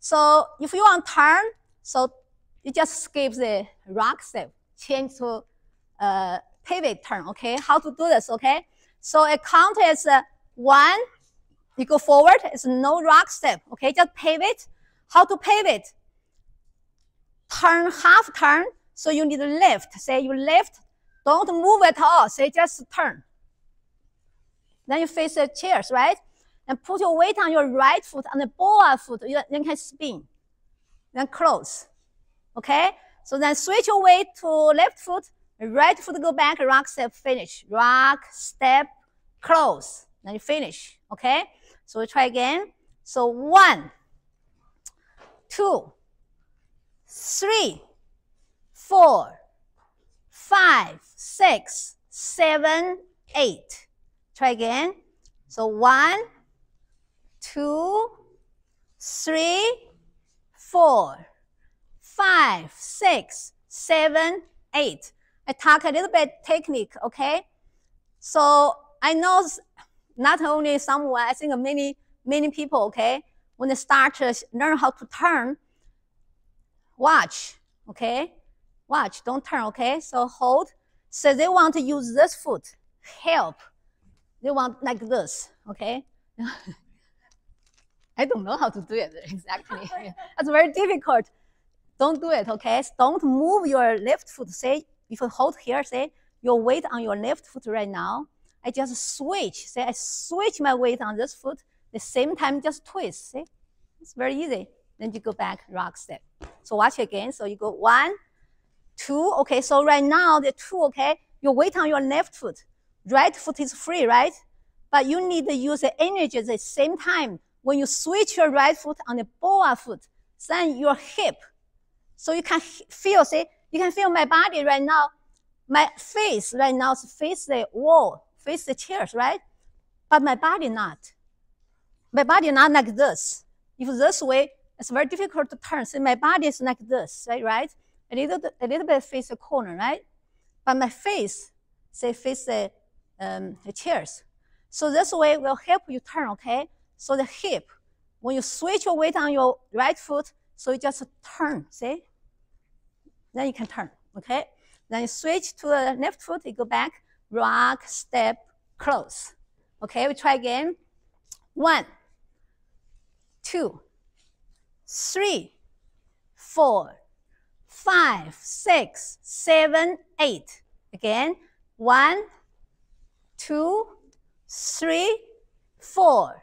So if you want turn, so you just skip the rock step, change to uh, pivot turn, okay? How to do this, okay? So a count is uh, one, you go forward, it's no rock step, okay? Just pivot. How to pivot? Turn half turn, so you need to lift. Say you lift, don't move at all, say just turn. Then you face the chairs, right? And put your weight on your right foot on the ball foot, you then can spin. Then close, okay? So then switch your weight to left foot, right foot go back, rock step, finish. Rock, step, close. Then you finish, okay? So we try again. So one, two, three, four, five, six, seven, eight. Try again. So one, two, three, four, five, six, seven, eight. I talk a little bit technique, okay? So I know not only someone, I think many, many people, okay, when they start to learn how to turn, watch, okay? Watch, don't turn, okay? So hold. So they want to use this foot, help. They want like this, okay? I don't know how to do it exactly. That's very difficult. Don't do it, okay? Don't move your left foot. Say, if you hold here, say, your weight on your left foot right now. I just switch. Say, I switch my weight on this foot. The same time, just twist. See? It's very easy. Then you go back, rock step. So watch again. So you go one, two. Okay, so right now, the two, okay? Your weight on your left foot. Right foot is free, right? But you need to use the energy at the same time. When you switch your right foot on the ball foot, then your hip. So you can feel, see, you can feel my body right now. My face right now is face the wall, face the chairs, right? But my body not. My body not like this. If this way, it's very difficult to turn. See, my body is like this, right? Right? A little, a little bit face the corner, right? But my face, say, face the, um, the chairs. So this way will help you turn, okay? So the hip, when you switch your weight on your right foot, so you just turn, see? Then you can turn, okay? Then you switch to the left foot, you go back, rock, step, close. Okay, we try again. One, two, three, four, five, six, seven, eight. Again, one, two, three, four,